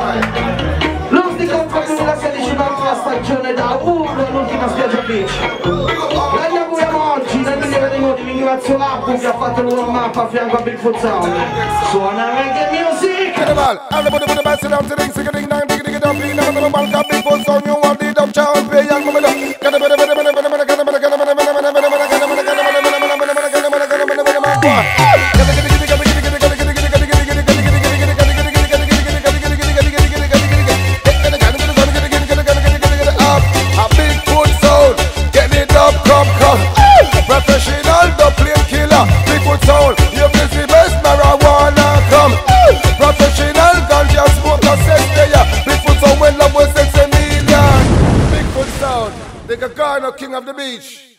Non ti confessi la stagione da Ugo all'ultima spiaggia beach Noi auguriamo oggi nel migliore dei modi vi ringrazio l'Appu che ha fatto il loro mappa a fianco a Bill Fuzzoni Suona reggae music Carnival, everybody put the bass down to ding, sing a ding, dang, ding, ding, dong, ding, Bigfoot sound You it's the best marijuana. Come. Professional ganja smoker says they are Bigfoot sound when love was 6 million. Bigfoot sound. They got Garner, king of the beach.